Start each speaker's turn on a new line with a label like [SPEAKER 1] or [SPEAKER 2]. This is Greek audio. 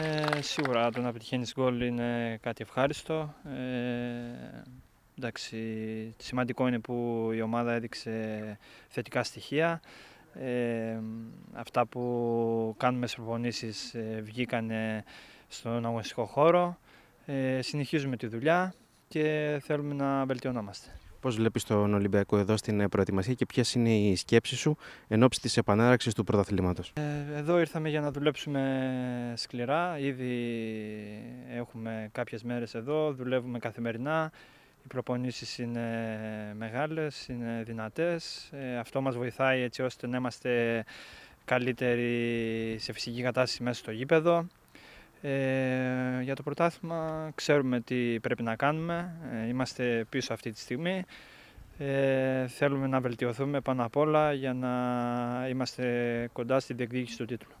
[SPEAKER 1] Ε, σίγουρα το να πετυχαίνεις γκολ είναι κάτι ευχάριστο. Ε, εντάξει, σημαντικό είναι που η ομάδα έδειξε θετικά στοιχεία. Ε, αυτά που κάνουμε στις προπονήσεις ε, βγήκαν στον αγωνιστικό χώρο. Ε, συνεχίζουμε τη δουλειά και θέλουμε να βελτιωνόμαστε.
[SPEAKER 2] Πώς βλέπεις τον Ολυμπιακό εδώ στην προετοιμασία και ποιες είναι οι σκέψεις σου εν ώψη της επανάραξης του πρωταθλήματος;
[SPEAKER 1] Ε, εδώ ήρθαμε για να δουλέψουμε σκληρά. Ήδη έχουμε κάποιες μέρες εδώ, δουλεύουμε καθημερινά. Οι προπονήσεις είναι μεγάλες, είναι δυνατές. Ε, αυτό μας βοηθάει έτσι ώστε να είμαστε καλύτεροι σε φυσική κατάσταση μέσα στο γήπεδο. Ε, για το πρωτάθλημα ξέρουμε τι πρέπει να κάνουμε, ε, είμαστε πίσω αυτή τη στιγμή. Ε, θέλουμε να βελτιωθούμε πάνω απ' όλα για να είμαστε κοντά στη διεκδίκηση του τίτλου.